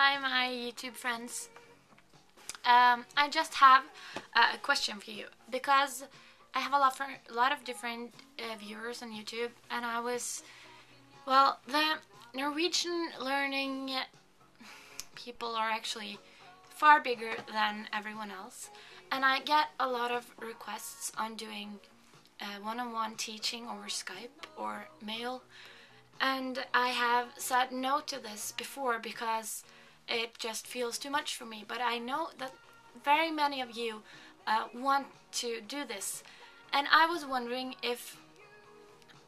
Hi, my YouTube friends. Um, I just have a question for you because I have a lot, for, a lot of different uh, viewers on YouTube, and I was, well, the Norwegian learning people are actually far bigger than everyone else, and I get a lot of requests on doing uh, one-on-one -on -one teaching over Skype or mail and I have said no to this before because it just feels too much for me. But I know that very many of you uh, want to do this. And I was wondering if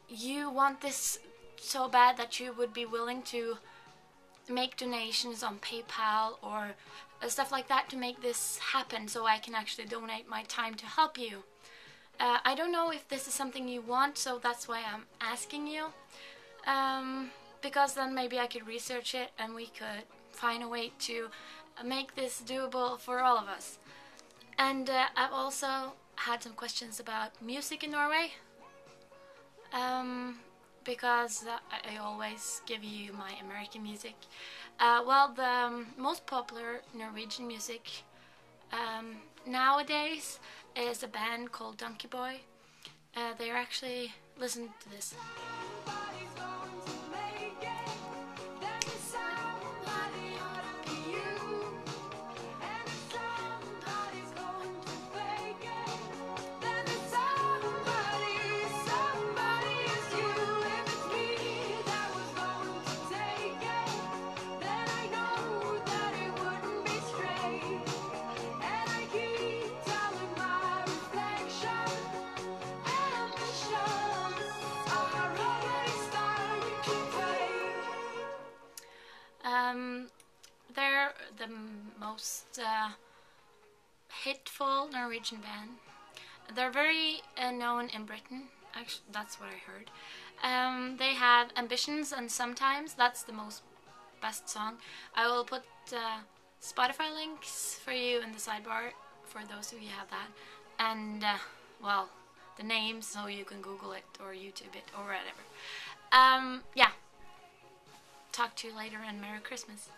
you want this so bad that you would be willing to make donations on PayPal or uh, stuff like that to make this happen so I can actually donate my time to help you. Uh, I don't know if this is something you want, so that's why I'm asking you. Um, because then maybe I could research it and we could find a way to make this doable for all of us. And uh, I've also had some questions about music in Norway. Um, because I always give you my American music. Uh, well, the um, most popular Norwegian music um, nowadays is a band called Donkeyboy. Uh, they're actually, listen to this. Most uh, hitful Norwegian band. They're very uh, known in Britain. Actually, that's what I heard. Um, they have ambitions, and sometimes that's the most best song. I will put uh, Spotify links for you in the sidebar for those of you have that, and uh, well, the names so you can Google it or YouTube it or whatever. Um, yeah talk to you later and Merry Christmas.